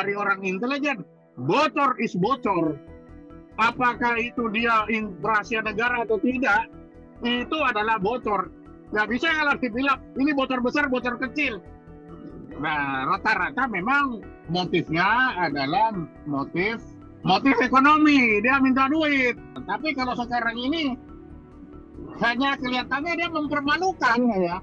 dari orang intelijen, bocor is bocor. Apakah itu dia rahasia negara atau tidak, itu adalah bocor. Nggak bisa kalau dibilang ini bocor besar, bocor kecil. Nah, rata-rata memang motifnya adalah motif motif ekonomi. Dia minta duit. Tapi kalau sekarang ini hanya kelihatannya dia mempermalukan ya.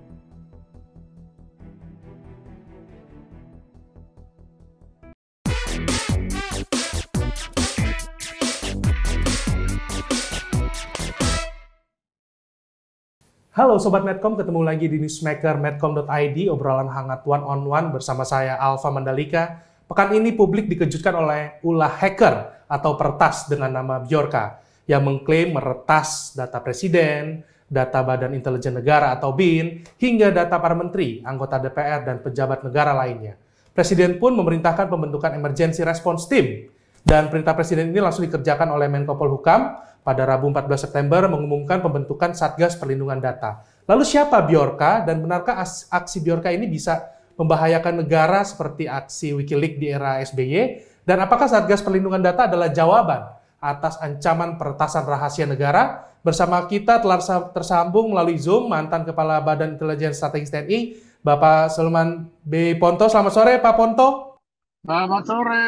Halo Sobat Medcom, ketemu lagi di newsmaker medcom.id, obrolan hangat one on one bersama saya Alfa Mandalika. Pekan ini publik dikejutkan oleh ulah hacker atau pertas dengan nama Bjorka yang mengklaim meretas data presiden, data Badan Intelijen Negara atau BIN, hingga data para menteri, anggota DPR, dan pejabat negara lainnya. Presiden pun memerintahkan pembentukan emergency response team dan perintah presiden ini langsung dikerjakan oleh Menko Polhukam pada Rabu 14 September mengumumkan pembentukan Satgas Perlindungan Data. Lalu siapa Biorka dan benarkah aksi Biorka ini bisa membahayakan negara seperti aksi Wikileaks di era SBY? Dan apakah Satgas Perlindungan Data adalah jawaban atas ancaman peretasan rahasia negara? Bersama kita telah tersambung melalui Zoom mantan Kepala Badan Intelijen Strategis TNI, Bapak Sulman B. Ponto. Selamat sore, Pak Ponto. Selamat sore.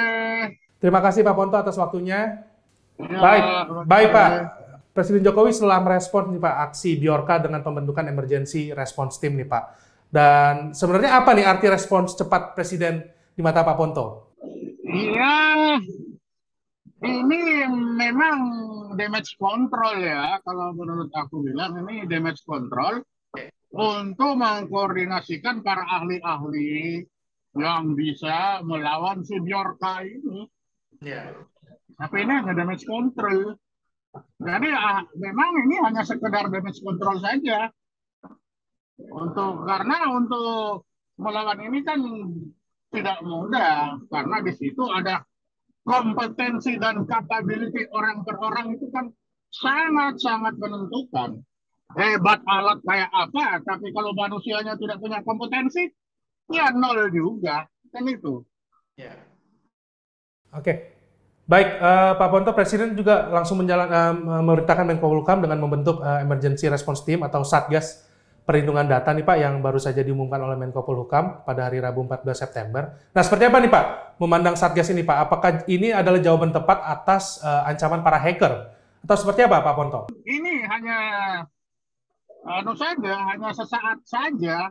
Terima kasih Pak Ponto atas waktunya. Ya, baik, baik Pak. Presiden Jokowi setelah merespon nih Pak aksi Biorka dengan pembentukan emergency response team nih Pak. Dan sebenarnya apa nih arti respons cepat Presiden di mata Pak Ponto? Iya, ini memang damage control ya. Kalau menurut aku bilang ini damage control untuk mengkoordinasikan para ahli-ahli yang bisa melawan si Biorka ini. Ya. Tapi ini hanya damage control. Jadi ah, memang ini hanya sekedar damage control saja. Untuk karena untuk melawan ini kan tidak mudah karena di situ ada kompetensi dan capability orang per orang itu kan sangat-sangat menentukan. Hebat alat kayak apa, tapi kalau manusianya tidak punya kompetensi, ya nol juga. Kan itu. Ya. Oke, okay. Baik, uh, Pak Ponto, Presiden juga langsung menjalan, uh, memerintahkan Menko Polhukam dengan membentuk uh, Emergency Response Team atau Satgas Perlindungan Data nih Pak yang baru saja diumumkan oleh Menko Polhukam pada hari Rabu 14 September. Nah, seperti apa nih Pak memandang Satgas ini Pak? Apakah ini adalah jawaban tepat atas uh, ancaman para hacker? Atau seperti apa Pak Ponto? Ini hanya anu saja, hanya sesaat saja,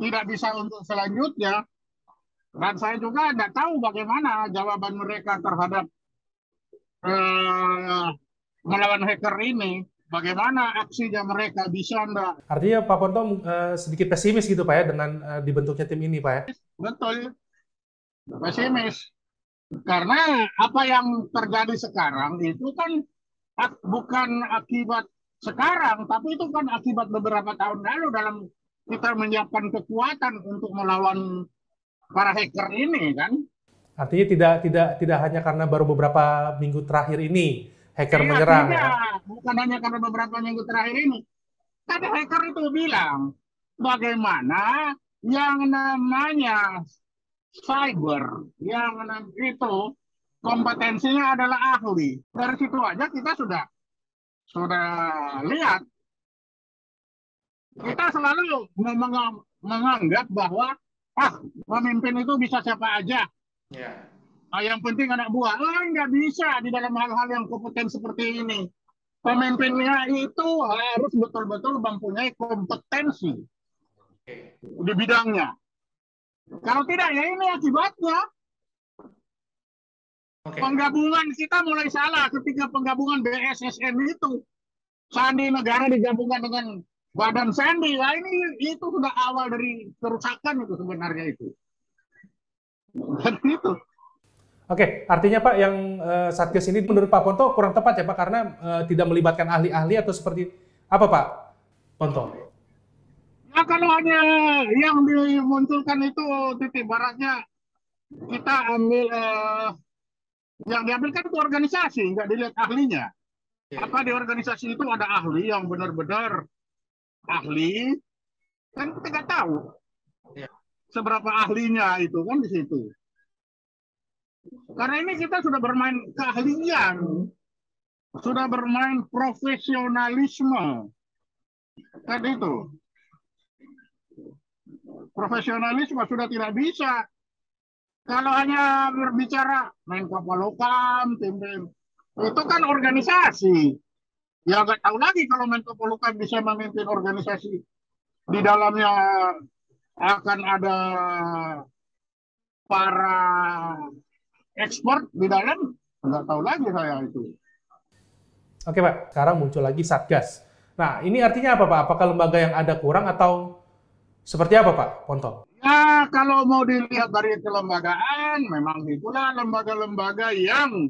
tidak bisa untuk selanjutnya. Dan saya juga tidak tahu bagaimana jawaban mereka terhadap uh, melawan hacker ini, bagaimana aksinya mereka bisa enggak? Artinya Pak Ponto uh, sedikit pesimis gitu Pak ya dengan uh, dibentuknya tim ini Pak ya? Betul, pesimis. Karena apa yang terjadi sekarang itu kan ak bukan akibat sekarang, tapi itu kan akibat beberapa tahun lalu dalam kita menyiapkan kekuatan untuk melawan para hacker ini kan. Artinya tidak tidak tidak hanya karena baru beberapa minggu terakhir ini hacker iya, menyerang tidak. ya. Bukan hanya karena beberapa minggu terakhir ini. Tadi hacker itu bilang bagaimana yang namanya cyber yang itu kompetensinya adalah ahli. Dari situ aja kita sudah sudah lihat kita selalu menganggap bahwa ah pemimpin itu bisa siapa aja Ya. Nah, yang penting anak buah. Ah, nggak bisa di dalam hal-hal yang kompeten seperti ini. Pemimpinnya itu harus betul-betul mempunyai kompetensi di bidangnya. Kalau tidak, ya ini akibatnya. Okay. Penggabungan kita mulai salah ketika penggabungan BSSN itu. Sandi negara digabungkan dengan Badan Sandi. Nah, ini itu sudah awal dari kerusakan itu sebenarnya itu itu. Oke, artinya Pak yang uh, Satgas ini menurut Pak Ponto kurang tepat ya Pak karena uh, tidak melibatkan ahli-ahli atau seperti apa Pak Ponto? Ya kalau hanya yang dimunculkan itu titik baratnya kita ambil uh, yang diambil kan itu organisasi, nggak dilihat ahlinya. Ya. Apa di organisasi itu ada ahli yang benar-benar ahli, kan kita nggak tahu. Seberapa ahlinya itu kan di situ. Karena ini kita sudah bermain keahlian, sudah bermain profesionalisme. Kan itu. Profesionalisme sudah tidak bisa. Kalau hanya berbicara main kapal lokam, tim, tim itu kan organisasi. Ya nggak tahu lagi kalau Menko Polhukam bisa memimpin organisasi di dalamnya akan ada para ekspor di dalam nggak tahu lagi saya itu. Oke Pak, sekarang muncul lagi Satgas. Nah ini artinya apa Pak? Apakah lembaga yang ada kurang atau seperti apa Pak Ponto? Ya kalau mau dilihat dari kelembagaan, memang itulah lembaga-lembaga yang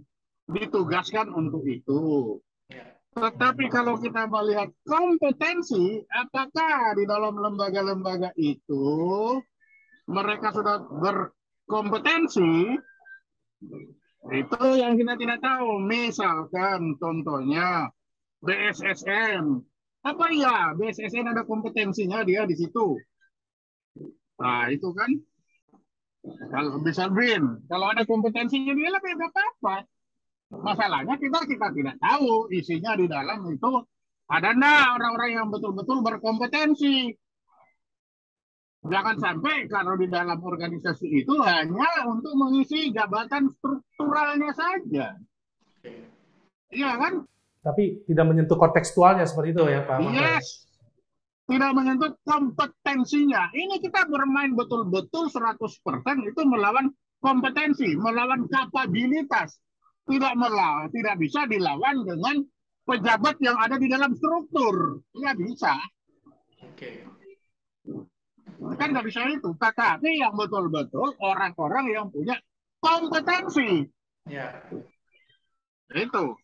ditugaskan untuk itu. Tetapi kalau kita melihat kompetensi, apakah di dalam lembaga-lembaga itu mereka sudah berkompetensi? Itu yang kita tidak tahu. Misalkan contohnya BSSN. Apa iya BSSN ada kompetensinya dia di situ? Nah itu kan kalau bisa BIN, kalau ada kompetensinya dia lebih apa-apa. Masalahnya kita kita tidak tahu isinya di dalam itu ada enggak orang-orang yang betul-betul berkompetensi. Jangan sampai kalau di dalam organisasi itu hanya untuk mengisi jabatan strukturalnya saja. Iya kan? Tapi tidak menyentuh kontekstualnya seperti itu ya Pak. Yes. Tidak menyentuh kompetensinya. Ini kita bermain betul-betul 100% itu melawan kompetensi, melawan kapabilitas tidak melawan, tidak bisa dilawan dengan pejabat yang ada di dalam struktur. Tidak bisa. Oke. Kan nggak bisa itu. Tetapi yang betul-betul orang-orang yang punya kompetensi. Ya. Itu.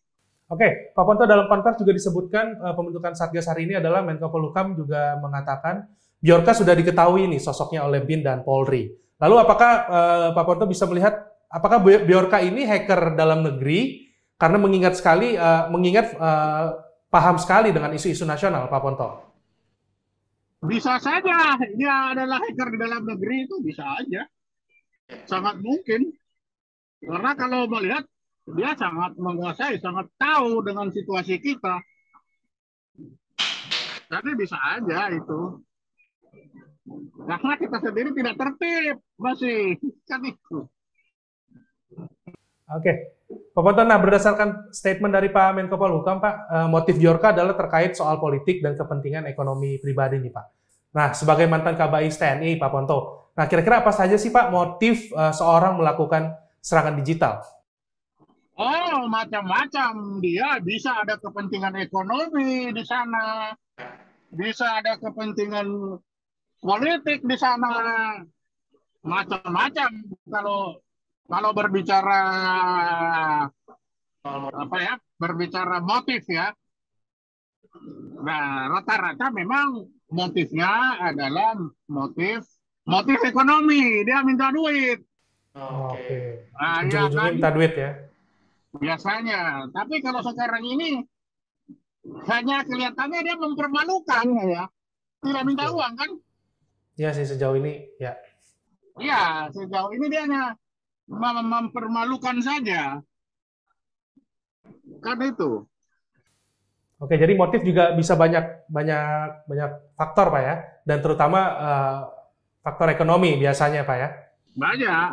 Oke, Pak Ponto dalam konferensi juga disebutkan uh, pembentukan Satgas hari ini adalah Menko Polhukam juga mengatakan Biorka sudah diketahui nih sosoknya oleh BIN dan Polri. Lalu apakah uh, Pak Ponto bisa melihat apakah Biorka ini hacker dalam negeri karena mengingat sekali uh, mengingat uh, paham sekali dengan isu-isu nasional Pak Ponto? Bisa saja dia adalah hacker di dalam negeri itu bisa aja. Sangat mungkin. Karena kalau melihat dia sangat menguasai, sangat tahu dengan situasi kita. Tapi bisa aja itu. Karena kita sendiri tidak tertib masih kan itu. Oke, Pak nah berdasarkan statement dari Pak Menko Polhukam, Pak, eh, motif Biorka adalah terkait soal politik dan kepentingan ekonomi pribadi nih, Pak. Nah, sebagai mantan Kabais TNI, Pak Ponto, nah kira-kira apa saja sih, Pak, motif uh, seorang melakukan serangan digital? Oh, macam-macam. Dia bisa ada kepentingan ekonomi di sana, bisa ada kepentingan politik di sana, macam-macam. Kalau kalau berbicara apa ya berbicara motif ya. Nah rata-rata memang motifnya adalah motif motif ekonomi. Dia minta duit. Oh, oke okay. nah, ya, kan? minta duit ya. Biasanya. Tapi kalau sekarang ini hanya kelihatannya dia mempermalukan ya. Tidak minta uang kan? Iya sih sejauh ini ya. Iya sejauh ini dia hanya mempermalukan saja. Kan itu. Oke, jadi motif juga bisa banyak banyak banyak faktor pak ya, dan terutama uh, faktor ekonomi biasanya pak ya. Banyak.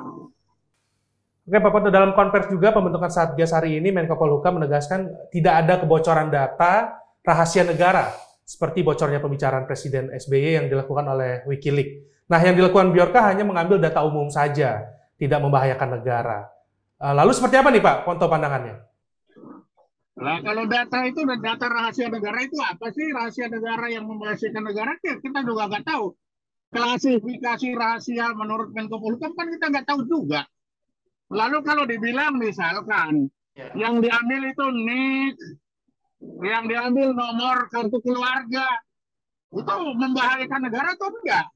Oke, Pak dalam konversi juga pembentukan Satgas hari ini Menko Polhukam menegaskan tidak ada kebocoran data rahasia negara seperti bocornya pembicaraan Presiden SBY yang dilakukan oleh Wikileaks. Nah, yang dilakukan Biorka hanya mengambil data umum saja tidak membahayakan negara. Eh, lalu seperti apa nih Pak Ponto pandangannya? Nah, kalau data itu data rahasia negara itu apa sih rahasia negara yang membahayakan negara? Kita juga nggak tahu. Klasifikasi rahasia menurut Menko Polhukam kan kita nggak tahu juga. Lalu kalau dibilang misalkan ya. yang diambil itu nik, yang diambil nomor kartu keluarga, itu membahayakan negara atau enggak?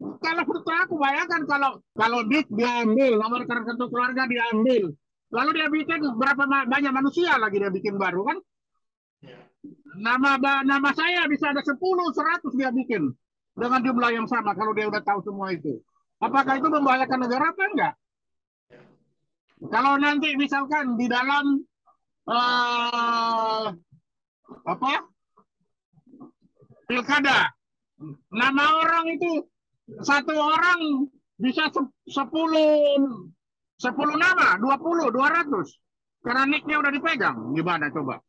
Kalau menurut aku bayangkan kalau kalau dik diambil, nomor kartu keluarga diambil, lalu dia bikin berapa banyak manusia lagi dia bikin baru kan? Ya. Nama nama saya bisa ada 10, 100 dia bikin dengan jumlah yang sama kalau dia udah tahu semua itu. Apakah itu membahayakan negara apa enggak? Kalau nanti misalkan di dalam uh, apa pilkada, nama orang itu satu orang bisa sepuluh sepuluh nama, dua puluh, dua ratus. Karena nicknya udah dipegang, gimana coba?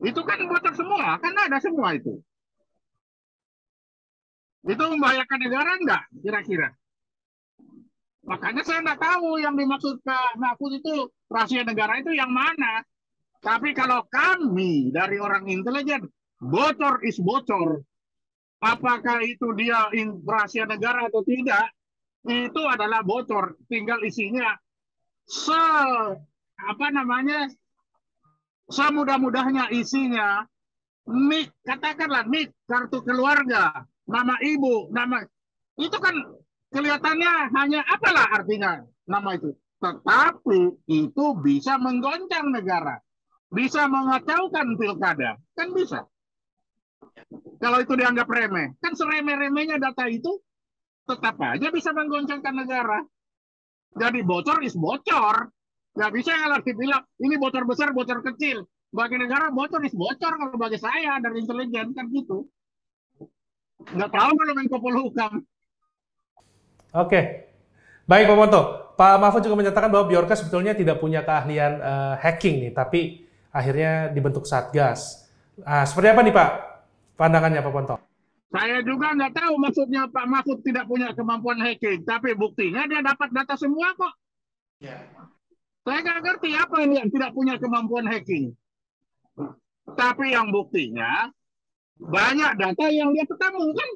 Itu kan bocor semua, kan ada semua itu. Itu membahayakan negara enggak kira-kira? Makanya saya enggak tahu yang dimaksud Pak Mahfud itu rahasia negara itu yang mana. Tapi kalau kami dari orang intelijen, bocor is bocor. Apakah itu dia rahasia negara atau tidak, itu adalah bocor. Tinggal isinya se apa namanya semudah-mudahnya isinya nik katakanlah nik kartu keluarga nama ibu, nama itu kan kelihatannya hanya apalah artinya nama itu. Tetapi itu bisa menggoncang negara, bisa mengacaukan pilkada, kan bisa. Kalau itu dianggap remeh, kan seremeh-remehnya data itu tetap aja bisa menggoncangkan negara. Jadi bocor is bocor. Nggak bisa yang lagi bilang ini bocor besar, bocor kecil. Bagi negara bocor is bocor kalau bagi saya dari intelijen kan gitu. Nggak tahu kalau Menko Polhukam. Oke. Baik Pak Monto. Pak Mahfud juga menyatakan bahwa Biorka sebetulnya tidak punya keahlian uh, hacking nih, tapi akhirnya dibentuk Satgas. Nah, seperti apa nih Pak pandangannya Pak Ponto? Saya juga nggak tahu maksudnya Pak Mahfud tidak punya kemampuan hacking, tapi buktinya dia dapat data semua kok. Ya. Saya nggak ngerti apa ini yang tidak punya kemampuan hacking. Tapi yang buktinya banyak data yang dia ketemu kan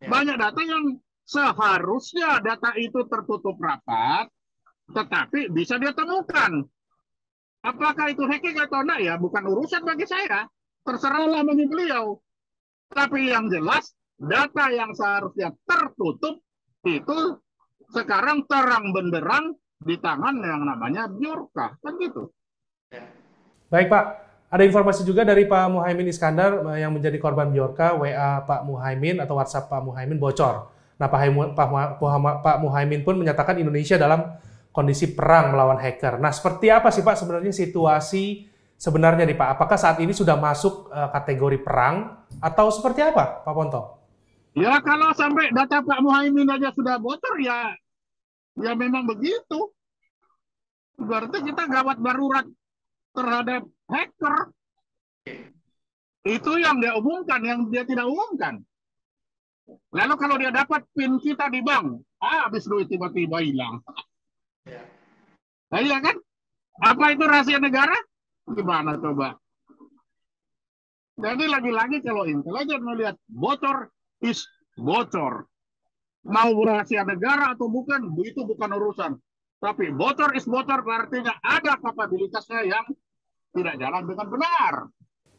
ya. banyak data yang seharusnya data itu tertutup rapat tetapi bisa dia temukan apakah itu hacking atau enggak ya bukan urusan bagi saya terserahlah bagi beliau tapi yang jelas data yang seharusnya tertutup itu sekarang terang benderang di tangan yang namanya Biorka kan gitu baik Pak ada informasi juga dari Pak Muhaimin Iskandar eh, yang menjadi korban Biorka, WA Pak Muhaimin atau WhatsApp Pak Muhaimin bocor. Nah, Pak, Pak, Pak Muhaimin pun menyatakan Indonesia dalam kondisi perang melawan hacker. Nah, seperti apa sih Pak sebenarnya situasi sebenarnya nih Pak? Apakah saat ini sudah masuk uh, kategori perang atau seperti apa Pak Ponto? Ya kalau sampai data Pak Muhaimin aja sudah bocor ya ya memang begitu. Berarti kita gawat darurat terhadap hacker. Itu yang dia umumkan, yang dia tidak umumkan. Lalu kalau dia dapat PIN kita di bank, ah, habis duit tiba-tiba hilang. Nah, iya kan? Apa itu rahasia negara? Gimana coba? Jadi lagi-lagi kalau intelijen melihat bocor is bocor. Mau rahasia negara atau bukan, itu bukan urusan. Tapi bocor is bocor artinya ada kapabilitasnya yang tidak jalan dengan benar.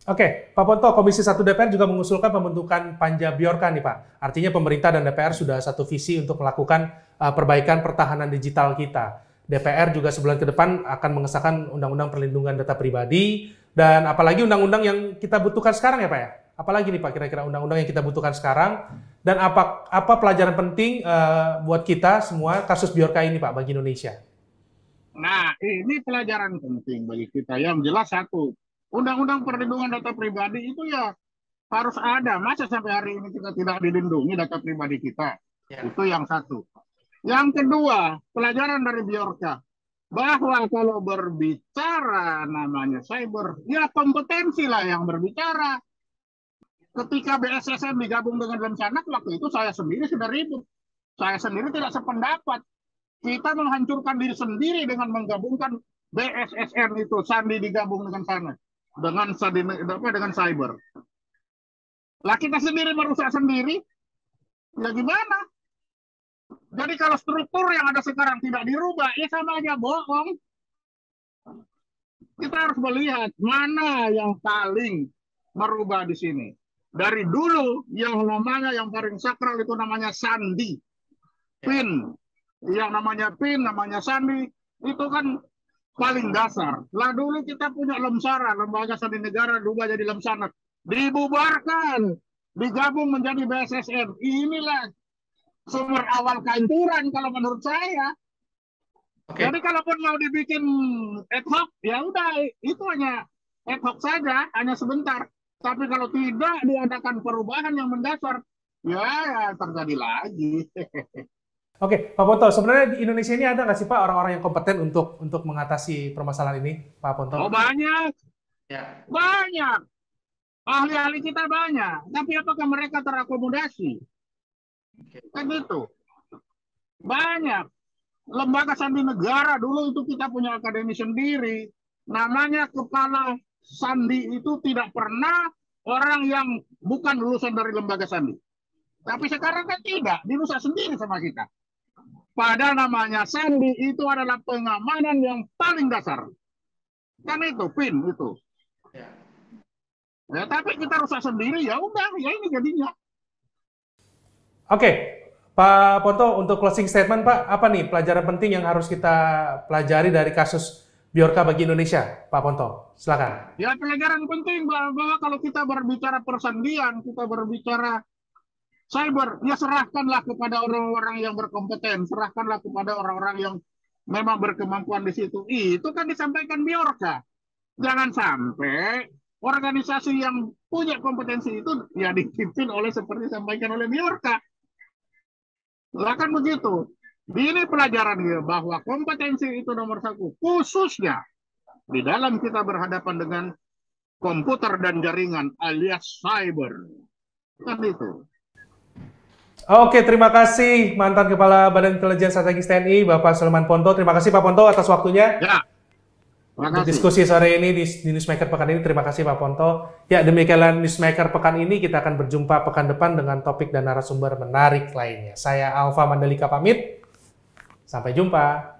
Oke, Pak Ponto, Komisi 1 DPR juga mengusulkan pembentukan Panja Biorka nih Pak. Artinya pemerintah dan DPR sudah satu visi untuk melakukan uh, perbaikan pertahanan digital kita. DPR juga sebulan ke depan akan mengesahkan Undang-Undang Perlindungan Data Pribadi dan apalagi undang-undang yang kita butuhkan sekarang ya Pak ya. Apalagi nih Pak kira-kira undang-undang yang kita butuhkan sekarang dan apa apa pelajaran penting uh, buat kita semua kasus Biorka ini Pak bagi Indonesia? Nah, ini pelajaran penting bagi kita. Yang jelas satu, Undang-Undang Perlindungan Data Pribadi itu ya harus ada. Masa sampai hari ini kita tidak dilindungi data pribadi kita? Ya. Itu yang satu. Yang kedua, pelajaran dari Biorka. Bahwa kalau berbicara namanya cyber, ya kompetensi lah yang berbicara. Ketika BSSN digabung dengan Lemsanak, waktu itu saya sendiri sudah ribut. Saya sendiri tidak sependapat kita menghancurkan diri sendiri dengan menggabungkan BSSN itu Sandi digabung dengan sana dengan dengan cyber. Lah kita sendiri merusak sendiri, ya gimana? Jadi kalau struktur yang ada sekarang tidak dirubah, ya sama aja bohong. Kita harus melihat mana yang paling merubah di sini. Dari dulu yang namanya yang paling sakral itu namanya sandi, pin, yang namanya PIN, namanya sandi, itu kan paling dasar. Lah dulu kita punya Lemsara, Lembaga Sandi Negara, berubah jadi Lemsanak. Dibubarkan, digabung menjadi BSSN. Inilah sumber awal kehancuran kalau menurut saya. Okay. Jadi kalaupun mau dibikin ad hoc, ya udah itu hanya ad hoc saja, hanya sebentar. Tapi kalau tidak diadakan perubahan yang mendasar, ya, ya terjadi lagi. Oke, Pak Ponto, sebenarnya di Indonesia ini ada nggak sih Pak orang-orang yang kompeten untuk untuk mengatasi permasalahan ini, Pak Ponto? Oh banyak, ya. banyak. Ahli-ahli kita banyak, tapi apakah mereka terakomodasi? Kan itu. Banyak. Lembaga sandi negara dulu itu kita punya akademi sendiri. Namanya kepala sandi itu tidak pernah orang yang bukan lulusan dari lembaga sandi. Tapi sekarang kan tidak, dirusak sendiri sama kita. Padahal namanya sandi itu adalah pengamanan yang paling dasar. Kan itu, PIN itu. Ya. ya tapi kita rusak sendiri, ya udah, ya ini jadinya. Oke, Pak Ponto, untuk closing statement, Pak, apa nih pelajaran penting yang harus kita pelajari dari kasus Biorka bagi Indonesia, Pak Ponto? Silakan. Ya, pelajaran penting bahwa kalau kita berbicara persandian, kita berbicara cyber, ya serahkanlah kepada orang-orang yang berkompeten, serahkanlah kepada orang-orang yang memang berkemampuan di situ. Itu kan disampaikan Biorka. Jangan sampai organisasi yang punya kompetensi itu ya dipimpin oleh seperti disampaikan oleh Biorka. Lah kan begitu. Ini pelajaran ya bahwa kompetensi itu nomor satu, khususnya di dalam kita berhadapan dengan komputer dan jaringan alias cyber. Kan itu. Oke, terima kasih mantan Kepala Badan Intelijen Strategis TNI, Bapak Sulaiman Ponto. Terima kasih Pak Ponto atas waktunya. Ya. Untuk diskusi sore ini di, di Newsmaker pekan ini, terima kasih Pak Ponto. Ya, demikianlah Newsmaker pekan ini. Kita akan berjumpa pekan depan dengan topik dan narasumber menarik lainnya. Saya Alfa Mandalika pamit. Sampai jumpa.